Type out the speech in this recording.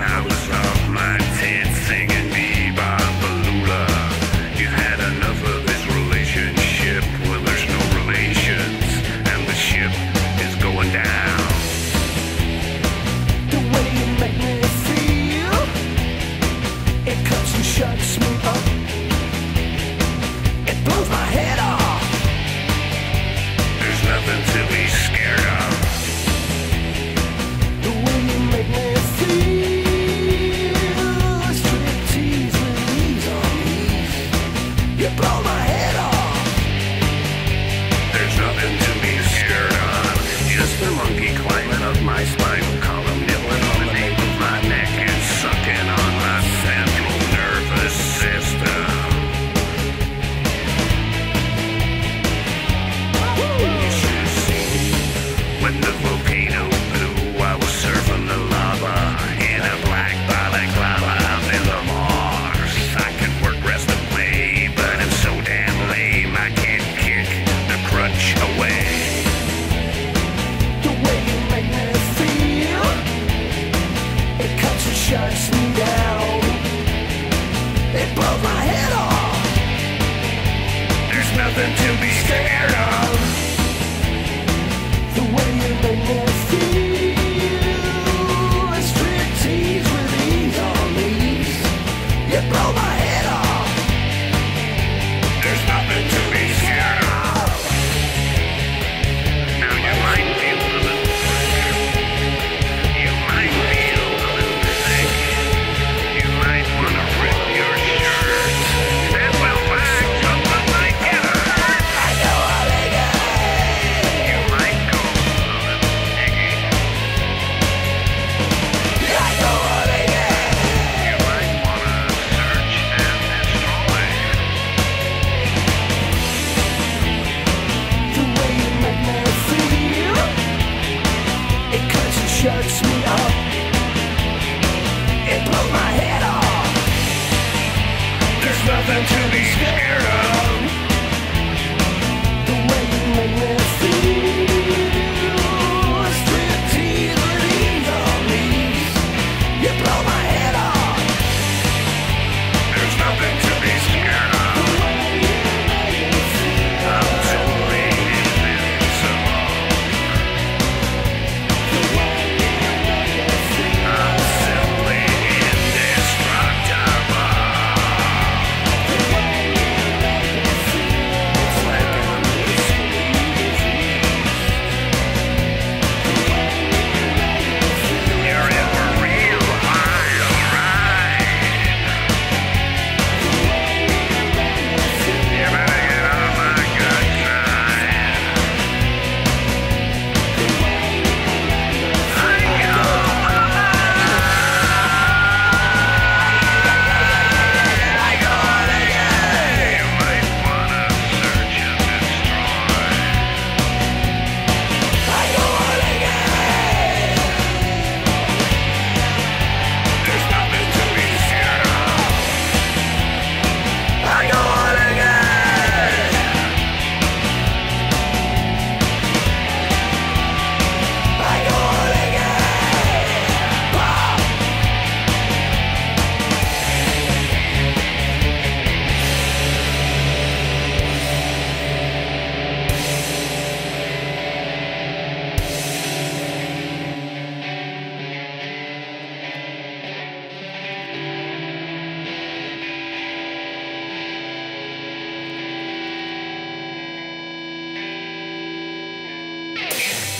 now. my spine. Back.